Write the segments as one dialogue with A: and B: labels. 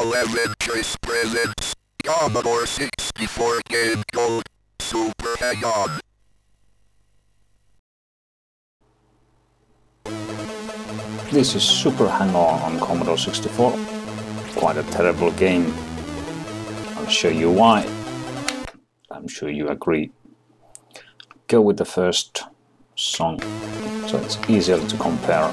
A: 11 Choice presents Commodore 64 game code Super Hang-On.
B: This is Super Hang-On on Commodore 64. Quite a terrible game. I'll show you why. I'm sure you agree. Go with the first song, so it's easier to compare.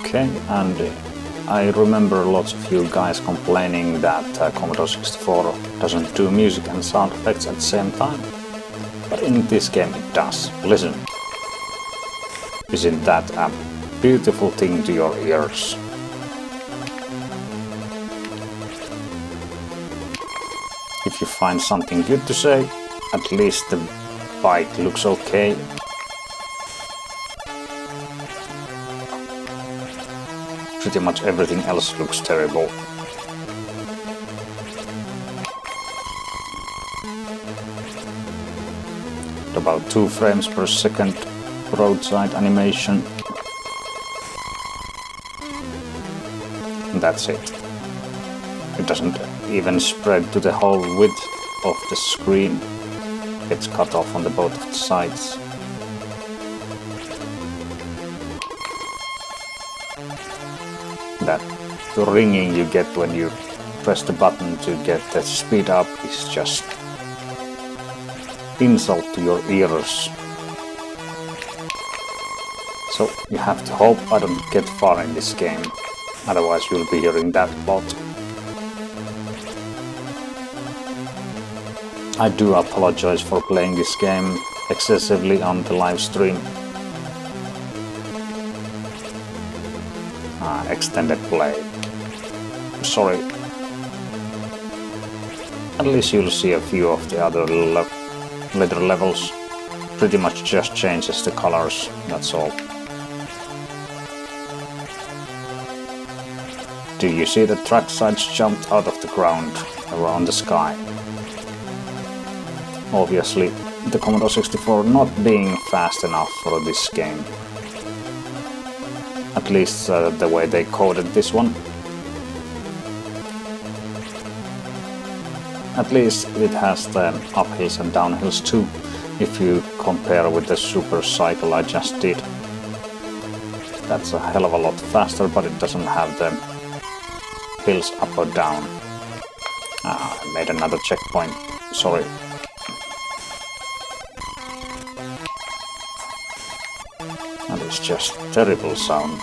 B: Okay, and I remember lots of you guys complaining that uh, Commodore 64 doesn't do music and sound effects at the same time. But in this game it does. Listen. Isn't that a beautiful thing to your ears? If you find something good to say, at least the bike looks okay. Pretty much everything else looks terrible. About 2 frames per second roadside animation. That's it. It doesn't even spread to the whole width of the screen. It's cut off on the both sides. That the ringing you get when you press the button to get the speed up is just insult to your ears. So you have to hope I don't get far in this game, otherwise you'll be hearing that lot. I do apologize for playing this game excessively on the live stream. Ah, extended play. Sorry. At least you'll see a few of the other later levels. Pretty much just changes the colors, that's all. Do you see the track sides jumped out of the ground around the sky? Obviously, the Commodore 64 not being fast enough for this game. At least uh, the way they coded this one. At least it has the uphills and downhills too, if you compare with the super cycle I just did. That's a hell of a lot faster, but it doesn't have the hills up or down. Ah, I made another checkpoint. Sorry. Is just terrible sound.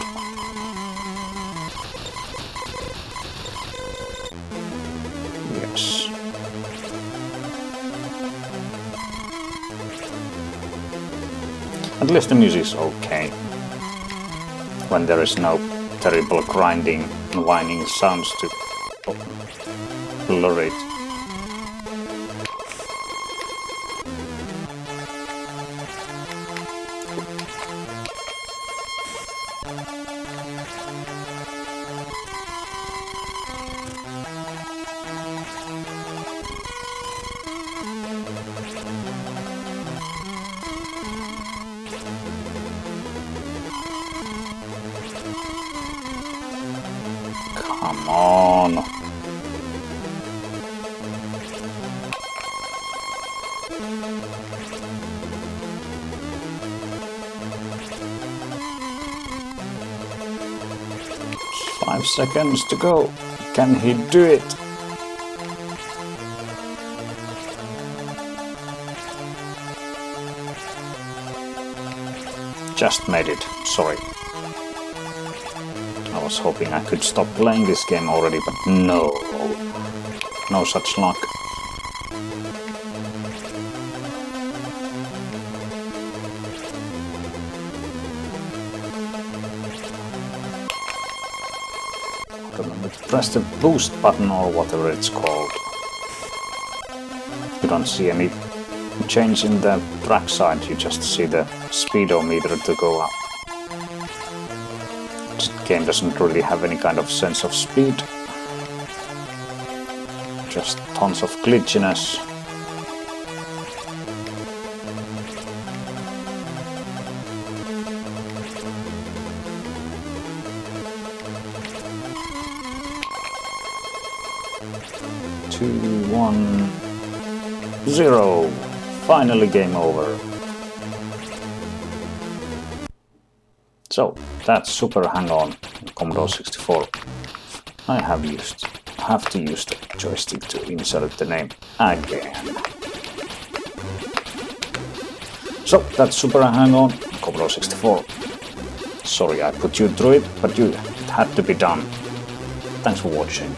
B: Yes. At least the music is okay. When there is no terrible grinding and whining sounds to oh, blur it. Come on. Five seconds to go. Can he do it? Just made it. Sorry. Was hoping I could stop playing this game already, but no. No such luck. Press the boost button or whatever it's called. You don't see any change in the track side, you just see the speedometer to go up game doesn't really have any kind of sense of speed. Just tons of glitchiness. Two, one, zero. Finally game over. So, that's Super Hang-On Commodore 64. I have used, have to use the joystick to insert the name again. So, that's Super Hang-On Commodore 64. Sorry I put you through it, but you, it had to be done. Thanks for watching.